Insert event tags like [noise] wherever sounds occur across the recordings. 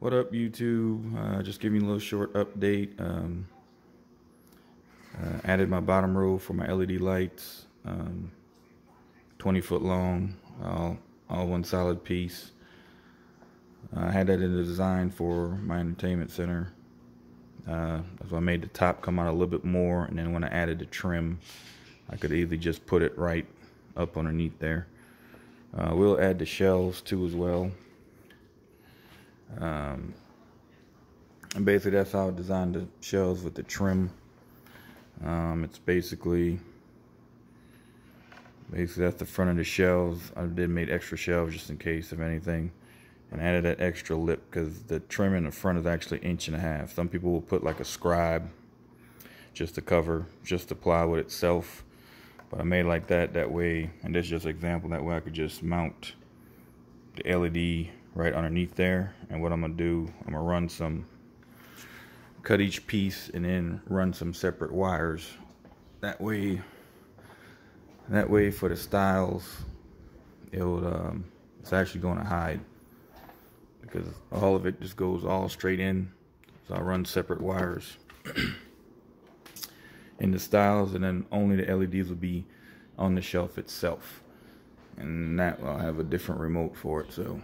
What up, YouTube? Uh, just giving you a little short update. Um, uh, added my bottom row for my LED lights, um, 20 foot long, all, all one solid piece. I had that in the design for my entertainment center. Uh, so I made the top come out a little bit more, and then when I added the trim, I could either just put it right up underneath there. Uh, we'll add the shelves too as well. Um, and basically that's how I designed the shelves with the trim. Um, it's basically, basically that's the front of the shelves. I did make extra shelves just in case of anything. And added that extra lip because the trim in the front is actually inch and a half. Some people will put like a scribe just to cover, just the plywood itself. But I made like that, that way, and this is just an example, that way I could just mount the LED right underneath there. And what I'm gonna do, I'm gonna run some, cut each piece and then run some separate wires. That way, that way for the stiles, it'll, um, it's actually gonna hide because all of it just goes all straight in. So I run separate wires [clears throat] in the stiles and then only the LEDs will be on the shelf itself. And that I'll have a different remote for it. So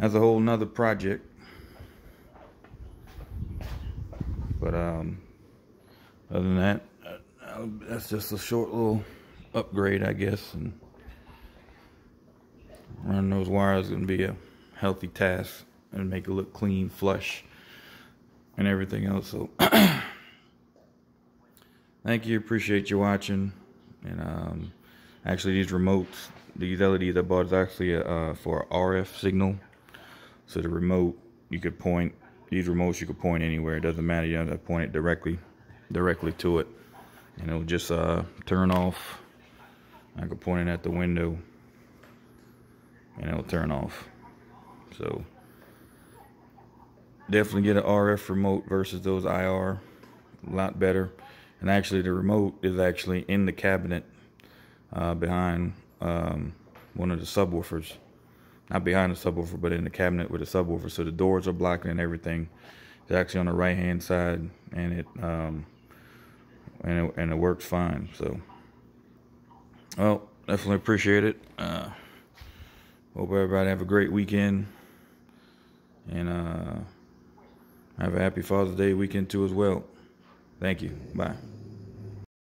that's a whole nother project. But um, other than that, uh, that's just a short little upgrade, I guess. And running those wires is gonna be a healthy task and make it look clean, flush, and everything else. So [coughs] thank you, appreciate you watching. And um, actually, these remotes these LEDs I bought is actually uh, for RF signal. So the remote, you could point, these remotes you could point anywhere. It doesn't matter, you have to point it directly, directly to it. And it'll just uh, turn off. I could point it at the window and it'll turn off. So definitely get an RF remote versus those IR. A lot better. And actually the remote is actually in the cabinet uh, behind um, one of the subwoofers. Not behind the subwoofer, but in the cabinet with the subwoofer. So the doors are blocking and everything. It's actually on the right hand side, and it um, and it, and it works fine. So, well, definitely appreciate it. Uh, hope everybody have a great weekend, and uh, have a happy Father's Day weekend too as well. Thank you. Bye.